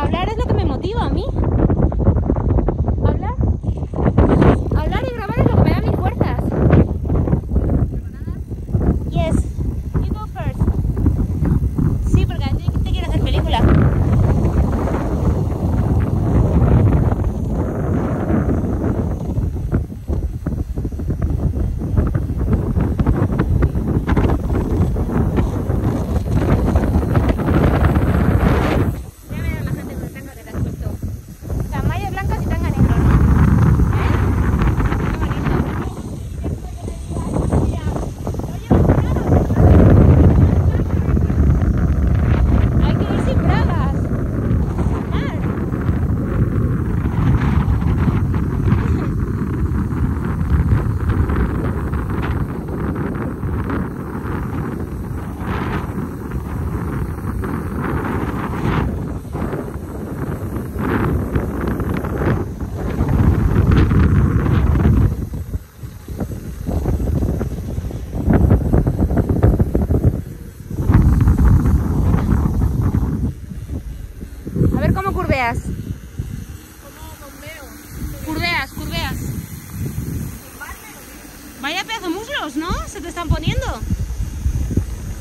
hablar es lo que me motiva a mí. cómo curveas. Como bombeo. Curveas, curveas. Vaya pedazo muslos, ¿no? Se te están poniendo.